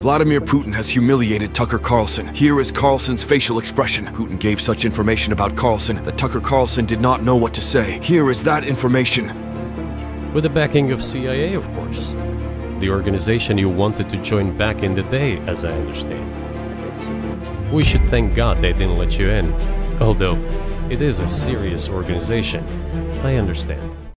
Vladimir Putin has humiliated Tucker Carlson. Here is Carlson's facial expression. Putin gave such information about Carlson that Tucker Carlson did not know what to say. Here is that information. With the backing of CIA, of course. The organization you wanted to join back in the day, as I understand. We should thank God they didn't let you in. Although, it is a serious organization. I understand.